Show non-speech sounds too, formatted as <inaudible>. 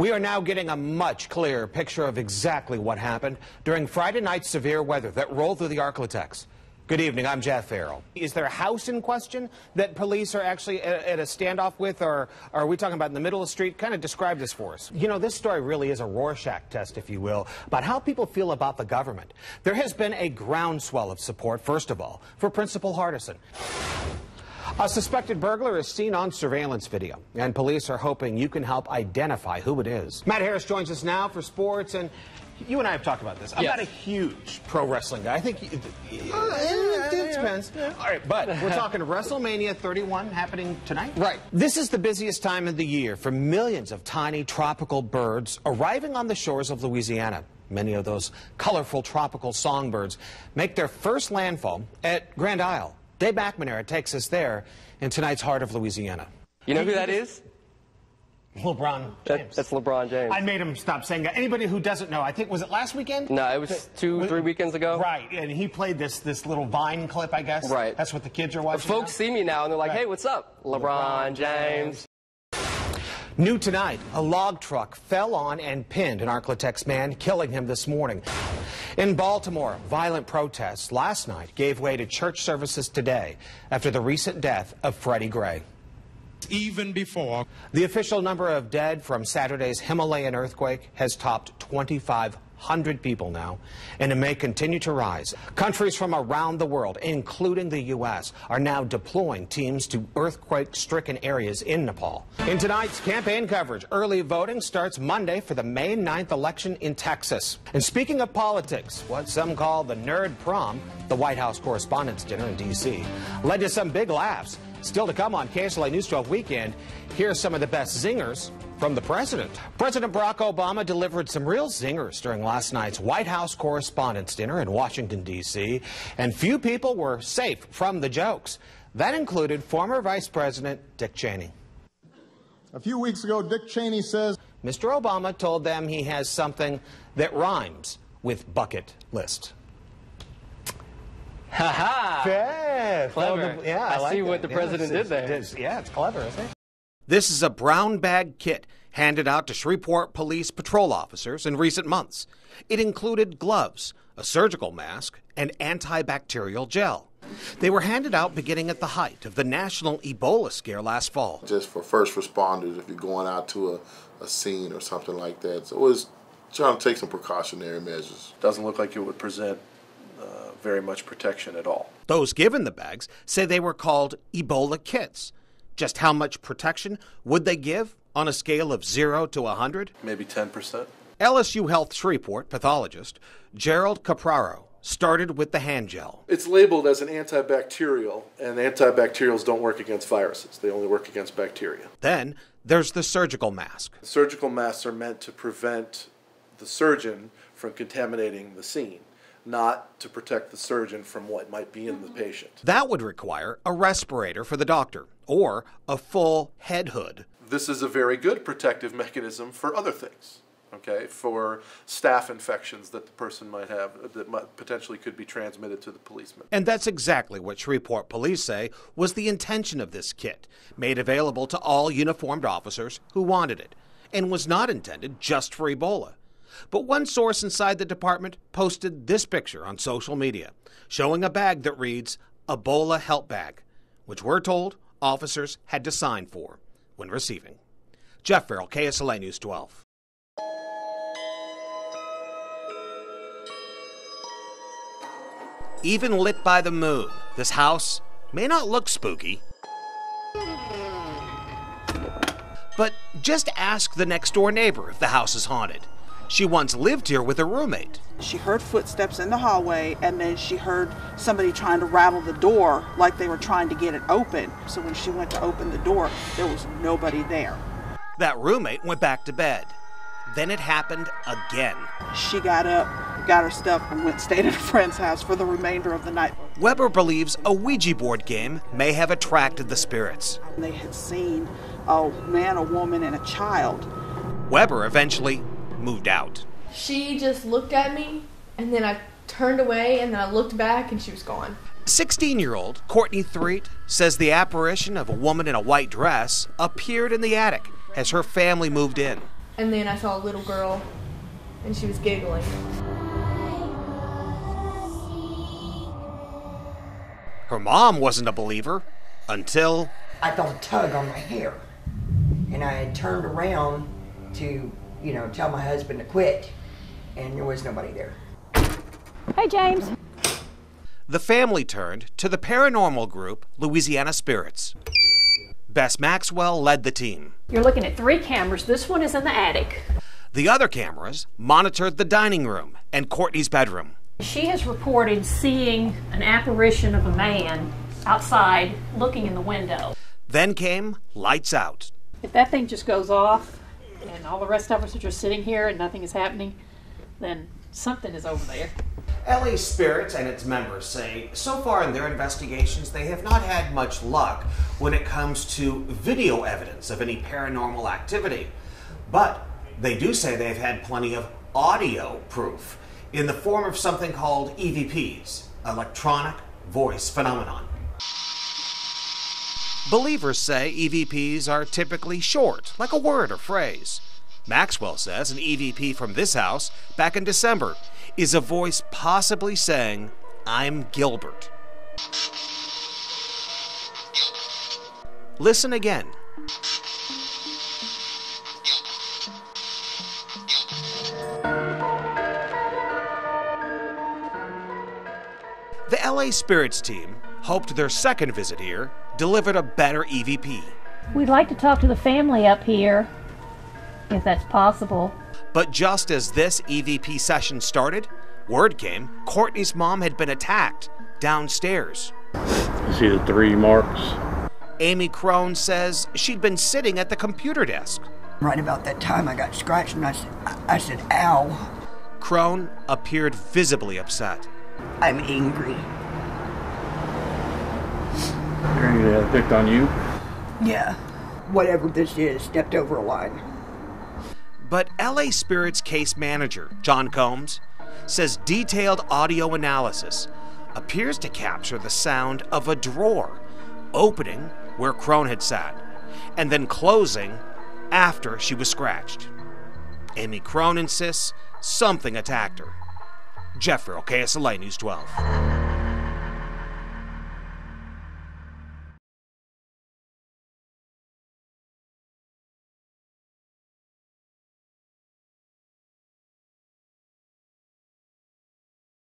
We are now getting a much clearer picture of exactly what happened during Friday night's severe weather that rolled through the Arklatex. Good evening, I'm Jeff Ferrell. Is there a house in question that police are actually at, at, a standoff with, or are we talking about in the middle of the street? Kind of describe this for us. You know, this story really is a Rorschach test, if you will, about how people feel about the government. There has been a groundswell of support, first of all, for Principal Hardison. A suspected burglar is seen on surveillance video, and police are hoping you can help identify who it is. Matt Harris joins us now for sports, and you and I have talked about this. I'm yes. not a huge pro wrestling guy. I think it, it, uh, it depends. All right, but <laughs> we're talking WrestleMania 31 happening tonight. Right. This is the busiest time of the year for millions of tiny tropical birds arriving on the shores of Louisiana. Many of those colorful tropical songbirds make their first landfall at Grand Isle. Dave McNamara takes us there in tonight's heart of Louisiana. You know who that is? LeBron James. that's LeBron James. I made him stop saying that. Anybody who doesn't know, I think was it last weekend? No, it was two, three weekends ago. Right, and he played this this little Vine clip, I guess. Right. That's what the kids are watching. Folks now? see me now and they're like, right. "Hey, what's up, LeBron, LeBron James. James?" New tonight, a log truck fell on and pinned an Arklatex man, killing him this morning. In Baltimore, violent protests last night gave way to church services today after the recent death of Freddie Gray. Even before. The official number of dead from Saturday's Himalayan earthquake has topped 25 100 people now, and it may continue to rise. Countries from around the world, including the U.S., are now deploying teams to earthquake-stricken areas in Nepal. In tonight's campaign coverage, early voting starts Monday for the May 9th election in Texas. And speaking of politics, what some call the nerd prom, the White House Correspondents' Dinner in D.C., led to some big laughs. Still to come on KSLA News 12 Weekend, here are some of the best zingers from the president. President Barack Obama delivered some real zingers during last night's White House Correspondents' Dinner in Washington, D.C., and few people were safe from the jokes. That included former Vice President Dick Cheney. A few weeks ago, Dick Cheney says Mr. Obama told them he has something that rhymes with bucket list. Ha ha! Yeah, clever. The, yeah, I, I like see that. what the yeah, president did there. It's, yeah, it's clever, isn't it? This is a brown bag kit handed out to Shreveport police patrol officers in recent months. It included gloves, a surgical mask, and antibacterial gel. They were handed out beginning at the height of the national Ebola scare last fall. Just for first responders, if you're going out to a, a scene or something like that. So it was trying to take some precautionary measures. Doesn't look like it would present uh, very much protection at all. Those given the bags say they were called Ebola kits. Just how much protection would they give on a scale of 0 to 100? Maybe 10%. LSU Health Shreveport pathologist Gerald Capraro started with the hand gel. It's labeled as an antibacterial, and antibacterials don't work against viruses. They only work against bacteria. Then there's the surgical mask. Surgical masks are meant to prevent the surgeon from contaminating the scene not to protect the surgeon from what might be in the patient. That would require a respirator for the doctor or a full head hood. This is a very good protective mechanism for other things. Okay, for staph infections that the person might have that might, potentially could be transmitted to the policeman. And that's exactly what Shreveport police say was the intention of this kit, made available to all uniformed officers who wanted it, and was not intended just for Ebola. But one source inside the department posted this picture on social media, showing a bag that reads Ebola Help Bag, which we're told officers had to sign for when receiving. Jeff Ferrell, KSLA News 12. Even lit by the moon, this house may not look spooky. But just ask the next door neighbor if the house is haunted. She once lived here with a roommate. She heard footsteps in the hallway and then she heard somebody trying to rattle the door like they were trying to get it open. So when she went to open the door, there was nobody there. That roommate went back to bed. Then it happened again. She got up, got her stuff, and went stayed at a friend's house for the remainder of the night. Weber believes a Ouija board game may have attracted the spirits. They had seen a man, a woman, and a child. Weber eventually moved out. She just looked at me, and then I turned away, and then I looked back, and she was gone. 16 year old Courtney Threet says the apparition of a woman in a white dress appeared in the attic as her family moved in. and then I saw a little girl, and she was giggling. Her mom wasn't a believer until I felt a tug on my hair. And I had turned around to, you know, tell my husband to quit. And there was nobody there. Hey, James. the family turned to the paranormal group Louisiana Spirits. Bess Maxwell led the team. You're looking at three cameras. This one is in the attic. The other cameras monitored the dining room and Courtney's bedroom. She has reported seeing an apparition of a man outside looking in the window. Then came lights out. If that thing just goes off and all the rest of us are just sitting here and nothing is happening, then something is over there. LA Spirits and its members say so far in their investigations they have not had much luck when it comes to video evidence of any paranormal activity. But they do say they've had plenty of audio proof in the form of something called EVPs, electronic voice phenomenon. Believers say EVPs are typically short, like a word or phrase. Maxwell says an EVP from this house back in December is a voice possibly saying, I'm Gilbert. Listen again. The LA Spirits team hoped their second visit here delivered a better E EVP. We'd like to talk to the family up here, if that's possible. But just as this EVP session started, word came Courtney's mom had been attacked downstairs. You see the three marks? Amy Crone says she'd been sitting at the computer desk. Right about that time, I got scratched and I said, I said, ow. Crone appeared visibly upset. I'm angry. Granny had picked on you? Yeah. Whatever this is, stepped over a line. But LA Spirit's case manager, John Combs, says detailed audio analysis appears to capture the sound of a drawer opening where Crone had sat and then closing after she was scratched. Amy Crone insists something attacked her. Jeffrey, KSLA News 12.